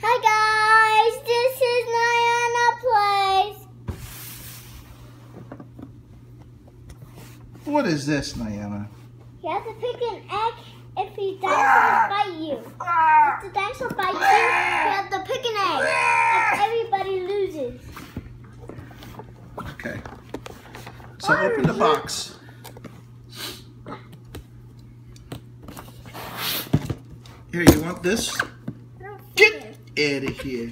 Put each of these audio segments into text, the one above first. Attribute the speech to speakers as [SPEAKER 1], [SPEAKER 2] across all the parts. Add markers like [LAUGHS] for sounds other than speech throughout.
[SPEAKER 1] Hi guys, this is NyYanna Plays.
[SPEAKER 2] What is this, NyYanna?
[SPEAKER 1] You have to pick an egg if the dinosaur bite you. If the dinosaur bites you, you have to pick an egg. And everybody loses.
[SPEAKER 2] Okay. So open the box. Here, you want this? Out of here.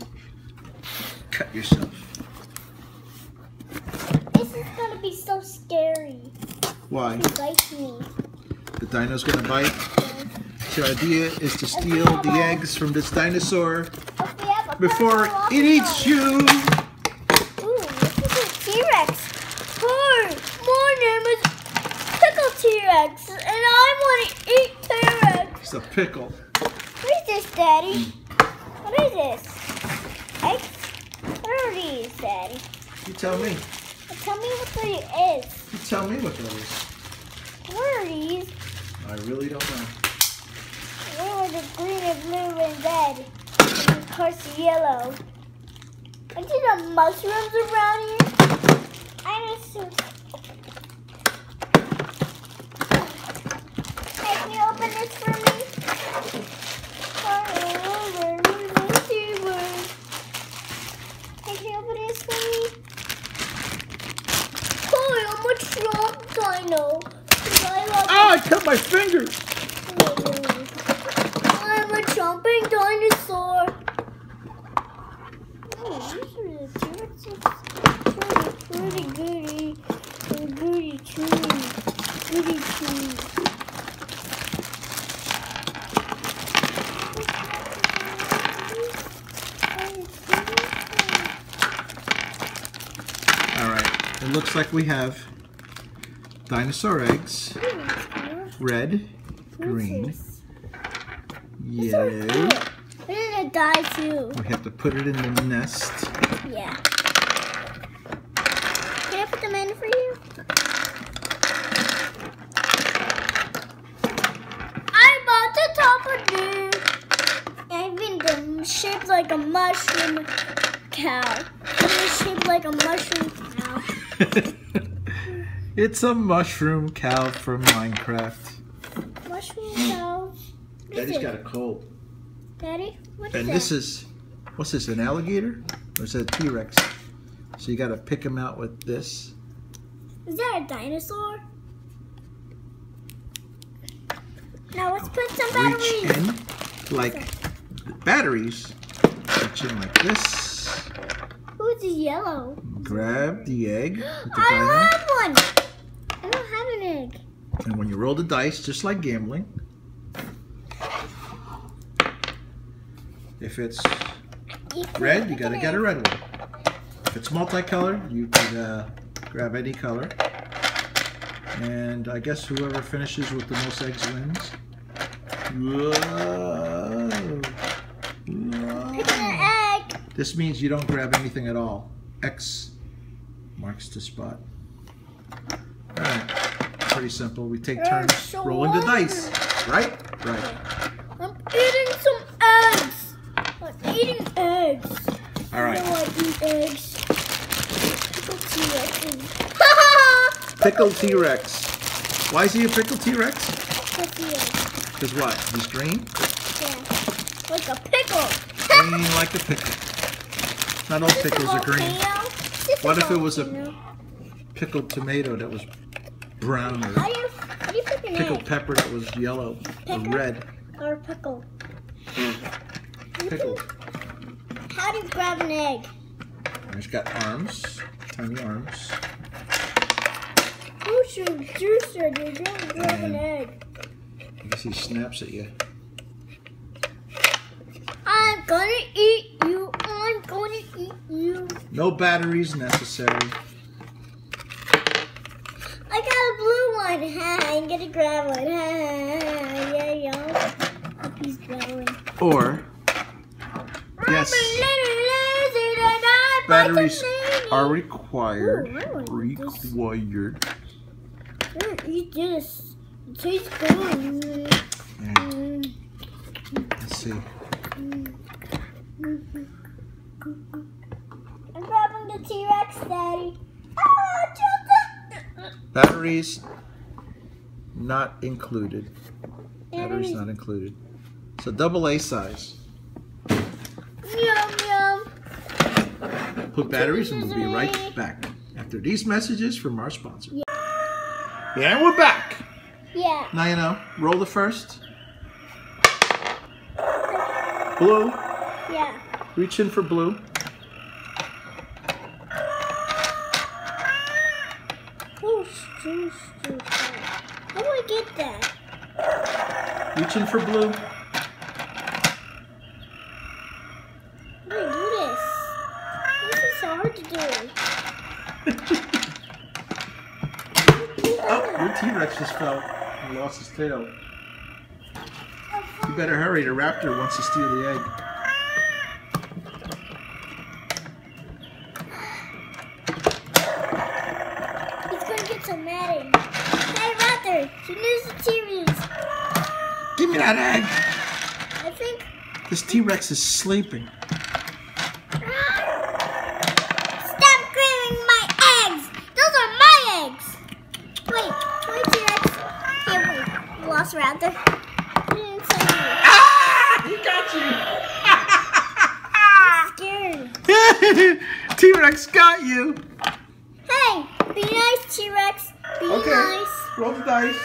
[SPEAKER 2] Cut yourself.
[SPEAKER 1] This is gonna be so scary.
[SPEAKER 2] Why?
[SPEAKER 1] Bites me.
[SPEAKER 2] The dino's gonna bite. So our idea is to steal the eggs from this dinosaur
[SPEAKER 1] If we have a
[SPEAKER 2] before it eats you.
[SPEAKER 1] Ooh, this is a T-Rex. Hi, my name is Pickle T-Rex, and I want to eat T-Rex.
[SPEAKER 2] It's a pickle.
[SPEAKER 1] What is this, Daddy? Mm. What is this? What are these, Daddy?
[SPEAKER 2] You tell me.
[SPEAKER 1] Tell me what they is.
[SPEAKER 2] You tell me what that is.
[SPEAKER 1] These?
[SPEAKER 2] I really don't know.
[SPEAKER 1] Where are the green and blue and red? And of course the yellow. Are these the mushrooms around here? I just... Hey, can you open this for me? Hey, can you open this for me? Hi, I'm a Trump dino. I love
[SPEAKER 2] Oh, I cut my finger.
[SPEAKER 1] I'm a jumping dinosaur. Oh, these are the T-Rexes. Pretty, pretty goody. Goody chewy. Goody chewy.
[SPEAKER 2] All right. It looks like we have dinosaur eggs. Red, green, yellow.
[SPEAKER 1] We're gonna die too.
[SPEAKER 2] We have to put it in the nest.
[SPEAKER 1] Yeah. Can I put them in for you? I bought the top of it. Even the shaped like a mushroom cow. It's shaped like a mushroom cow. [LAUGHS]
[SPEAKER 2] it's a mushroom cow from Minecraft.
[SPEAKER 1] Mushroom cow. What is
[SPEAKER 2] Daddy's
[SPEAKER 1] it?
[SPEAKER 2] got a cold.
[SPEAKER 1] Daddy, what is
[SPEAKER 2] And
[SPEAKER 1] that?
[SPEAKER 2] this is, what's this, an alligator? Or is that a T-Rex? So you got to pick them out with this.
[SPEAKER 1] Is that a dinosaur? Now let's put some
[SPEAKER 2] Reach
[SPEAKER 1] batteries.
[SPEAKER 2] in like batteries. Like this.
[SPEAKER 1] Who's yellow?
[SPEAKER 2] Grab the egg the [GASPS]
[SPEAKER 1] I have one. I don't have an egg.
[SPEAKER 2] And when you roll the dice, just like gambling, if it's red, you gotta get a red one. If it's multicolored, you can uh, grab any color. And I guess whoever finishes with the most eggs wins. Whoa.
[SPEAKER 1] Pick an egg.
[SPEAKER 2] This means you don't grab anything at all. X marks the spot. Alright, pretty simple. We take turns
[SPEAKER 1] so
[SPEAKER 2] rolling the dice. Right? Right.
[SPEAKER 1] I'm eating some eggs. I'm eating eggs.
[SPEAKER 2] Alright.
[SPEAKER 1] I eat eggs. Pickle T-Rex. [LAUGHS]
[SPEAKER 2] Pickle T-Rex. Why is he a pickle T-Rex?
[SPEAKER 1] Pickle T-Rex.
[SPEAKER 2] Because what? He's green?
[SPEAKER 1] Yeah. Like a pickle.
[SPEAKER 2] Green like a pickle. Not all pickles are green. What if it was a pickled tomato that was brown or
[SPEAKER 1] How do you, how do you pick an
[SPEAKER 2] pickled pepper that was yellow or red?
[SPEAKER 1] Or pickle?
[SPEAKER 2] Pickled.
[SPEAKER 1] How do you grab an egg?
[SPEAKER 2] He's got arms, tiny arms.
[SPEAKER 1] Juicer, juicer, you're gonna grab an egg.
[SPEAKER 2] I guess he snaps at you.
[SPEAKER 1] I'm gonna eat you. I'm gonna eat you.
[SPEAKER 2] No batteries necessary.
[SPEAKER 1] I got a blue one. I'm gonna grab one. Yeah, yeah. Hope he's growing.
[SPEAKER 2] Or Yes.
[SPEAKER 1] I'm a little lizard and I bite
[SPEAKER 2] batteries are required.
[SPEAKER 1] Ooh, this.
[SPEAKER 2] Required.
[SPEAKER 1] Mm, Eat this. It tastes good.
[SPEAKER 2] Yeah,
[SPEAKER 1] Mm,
[SPEAKER 2] let's see.
[SPEAKER 1] mm. The T-Rex, Daddy. Ah!
[SPEAKER 2] Batteries not included. Batteries not included. So double A size.
[SPEAKER 1] Yum yum.
[SPEAKER 2] Put batteries and we'll be right back after these messages from our sponsor. Yeah, and we're back.
[SPEAKER 1] Yeah.
[SPEAKER 2] Now you know. Roll the first. Blue.
[SPEAKER 1] Yeah.
[SPEAKER 2] Reach in for blue.
[SPEAKER 1] Stoosh, stoosh. How do I get that?
[SPEAKER 2] Reach in for blue.
[SPEAKER 1] How do I do this? This is so hard to do.
[SPEAKER 2] Oh, your T-Rex just fell. He lost his tail. You better hurry. The raptor wants to steal the egg.
[SPEAKER 1] He's gonna get so mad at me. Hey, Raptor, you lose the series.
[SPEAKER 2] Give me that egg.
[SPEAKER 1] I think.
[SPEAKER 2] This T-Rex is sleeping.
[SPEAKER 1] Stop grabbing my eggs! Those are my eggs! Wait, wait, T-Rex. Here, wait. Put it inside
[SPEAKER 2] he got
[SPEAKER 1] you.
[SPEAKER 2] you.
[SPEAKER 1] Scared. [LAUGHS]
[SPEAKER 2] T-Rex got you.
[SPEAKER 1] Hey, be nice, T-Rex. Be
[SPEAKER 2] Okay.
[SPEAKER 1] nice.
[SPEAKER 2] Roll the dice.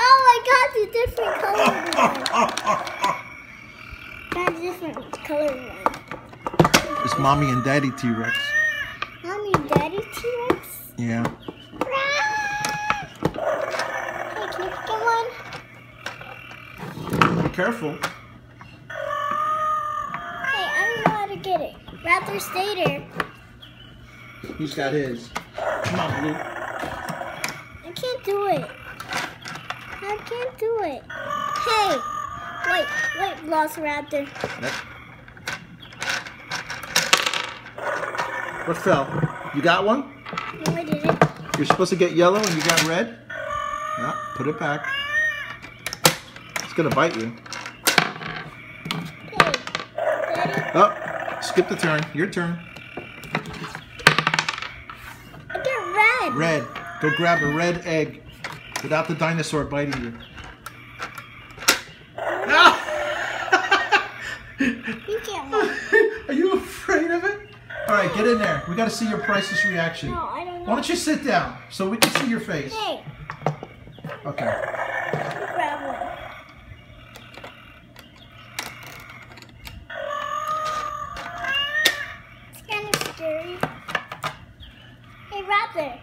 [SPEAKER 1] Oh, I got the different color one. [LAUGHS] Got a different color one.
[SPEAKER 2] It's mommy and daddy T-Rex.
[SPEAKER 1] Mommy and Daddy T-Rex.
[SPEAKER 2] Yeah.
[SPEAKER 1] Hey, can you get one?
[SPEAKER 2] Be careful.
[SPEAKER 1] Hey, I don't know how to get it. Raptor, stay there.
[SPEAKER 2] He's got his. Come on, Blue.
[SPEAKER 1] I can't do it. I can't do it. Hey, wait, wait, Velociraptor.
[SPEAKER 2] That- What fell? You got one?
[SPEAKER 1] No, I didn't.
[SPEAKER 2] You're supposed to get yellow and you got red? Yeah, put it back. It's gonna bite you.
[SPEAKER 1] Hey,
[SPEAKER 2] Oh, skip the turn. Your turn.
[SPEAKER 1] I get red.
[SPEAKER 2] Red. Go grab a red egg without the dinosaur biting you.
[SPEAKER 1] You get [LAUGHS] one.
[SPEAKER 2] Are you afraid of it? All right, get in there. We got to see your priceless reaction.
[SPEAKER 1] No, I don't
[SPEAKER 2] Why don't you sit down so we can see your face?
[SPEAKER 1] Hey,
[SPEAKER 2] Okay.
[SPEAKER 1] you grab one. It's kind of scary. Hey, Raptor.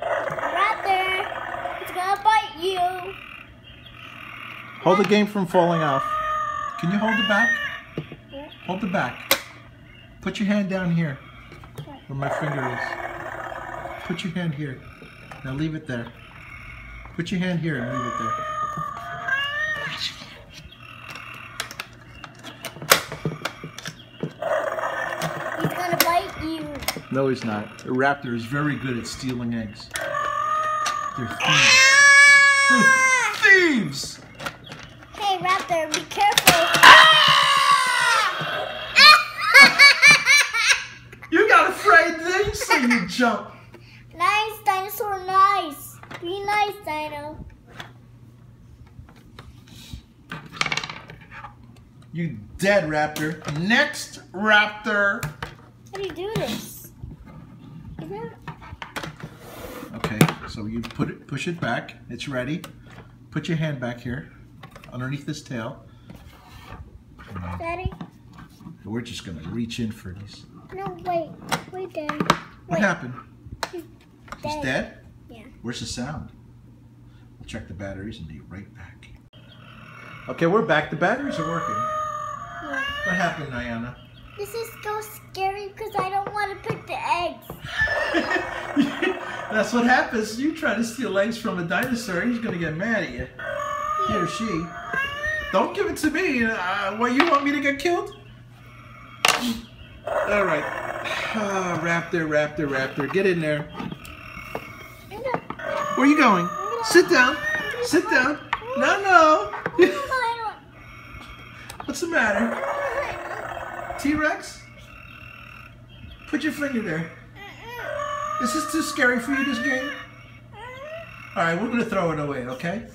[SPEAKER 1] Raptor, it's gonna bite you.
[SPEAKER 2] Hold the game from falling off. Can you hold it back?
[SPEAKER 1] Yeah.
[SPEAKER 2] Hold it back. Put your hand down here where my finger is. Put your hand here. Now leave it there. Put your hand here and leave it there.
[SPEAKER 1] He's gonna bite you.
[SPEAKER 2] No, he's not. A raptor is very good at stealing eggs. They're thieves. They're
[SPEAKER 1] Ah!
[SPEAKER 2] thieves!
[SPEAKER 1] Raptor, be careful. [LAUGHS]
[SPEAKER 2] You got afraid, then you say you jump.
[SPEAKER 1] nice, dinosaur, nice. Be nice, Dino.
[SPEAKER 2] You dead raptor. Next raptor.
[SPEAKER 1] How do you do this? Is.
[SPEAKER 2] Okay, so you put it, push it back. It's ready. Put your hand back here, underneath this tail.
[SPEAKER 1] Daddy?
[SPEAKER 2] We're just gonna reach in for these.
[SPEAKER 1] No, wait. Wait, Daddy.
[SPEAKER 2] What happened?
[SPEAKER 1] He's
[SPEAKER 2] He's
[SPEAKER 1] dead.
[SPEAKER 2] dead?
[SPEAKER 1] Yeah.
[SPEAKER 2] Where's the sound? We'll check the batteries and be right back. Okay, we're back. The batteries are working.
[SPEAKER 1] Yeah.
[SPEAKER 2] What happened, Diana?
[SPEAKER 1] This is so scary because I don't want to pick the eggs. [LAUGHS]
[SPEAKER 2] That's what happens. You try to steal eggs from a dinosaur, he's gonna get mad at you. He or she. Don't give it to me. Uh, what, you want me to get killed? All right. [SIGHS] Ah, raptor, raptor, raptor. Get in there. Where are you going? Sit down. Sit down. No, no. [LAUGHS] What's the matter? T-Rex? Put your finger there. Is this too scary for you, this game? Alright, we're going to throw it away, okay?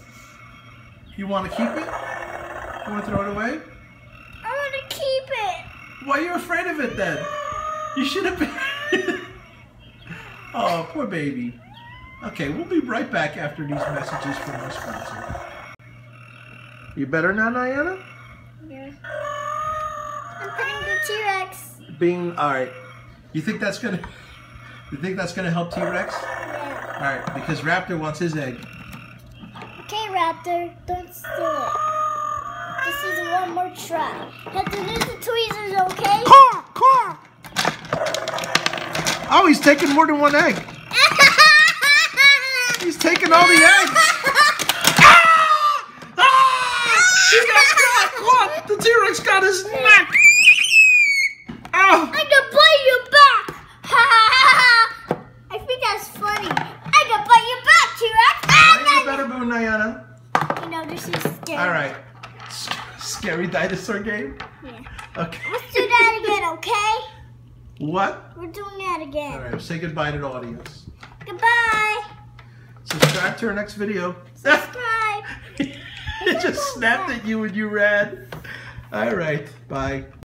[SPEAKER 2] You want to keep it? You want to throw it away?
[SPEAKER 1] I want to keep it.
[SPEAKER 2] Why are you afraid of it then? You should have been. [LAUGHS] oh, poor baby. Okay, we'll be right back after these messages from our sponsor. You better now, Diana?
[SPEAKER 1] Yeah. I'm putting the T-Rex.
[SPEAKER 2] Being all right. You think that's gonna? You think that's gonna help T-Rex?
[SPEAKER 1] Yeah.
[SPEAKER 2] All right, because Raptor wants his egg.
[SPEAKER 1] Raptor, don't steal it. This is one more try. Have to use the tweezers, okay?
[SPEAKER 2] Car, car. Oh, he's taking more than one egg. [LAUGHS] He's taking all the eggs. Ah! Ah! He got caught. What? The T-Rex got his neck. Oh.
[SPEAKER 1] I can bite you back! Ha ha ha! I think that's funny. I can bite you back, T-Rex!
[SPEAKER 2] Now you better move, Diana.
[SPEAKER 1] You know, this is scary.
[SPEAKER 2] All right. S- Scary dinosaur game.
[SPEAKER 1] Yeah.
[SPEAKER 2] Okay.
[SPEAKER 1] Let's do that again, okay?
[SPEAKER 2] What?
[SPEAKER 1] We're doing that again.
[SPEAKER 2] All right. Say goodbye to the audience.
[SPEAKER 1] Goodbye.
[SPEAKER 2] Subscribe to our next video.
[SPEAKER 1] Subscribe. [LAUGHS]
[SPEAKER 2] it just snapped at you when you ran. All right. Bye.